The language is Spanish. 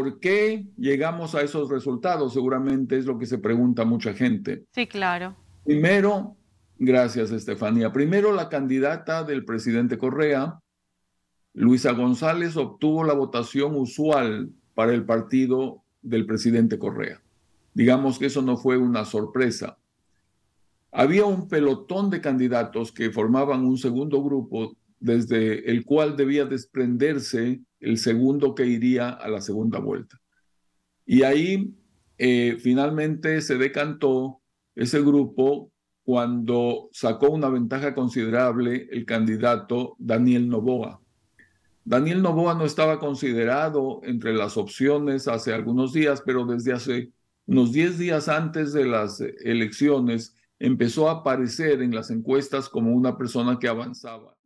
¿Por qué llegamos a esos resultados? Seguramente es lo que se pregunta mucha gente. Sí, claro. Primero, gracias Estefanía. Primero, la candidata del presidente Correa, Luisa González, obtuvo la votación usual para el partido del presidente Correa. Digamos que eso no fue una sorpresa. Había un pelotón de candidatos que formaban un segundo grupo desde el cual debía desprenderse el segundo que iría a la segunda vuelta. Y ahí eh, finalmente se decantó ese grupo cuando sacó una ventaja considerable el candidato Daniel Novoa. Daniel Novoa no estaba considerado entre las opciones hace algunos días, pero desde hace unos 10 días antes de las elecciones empezó a aparecer en las encuestas como una persona que avanzaba.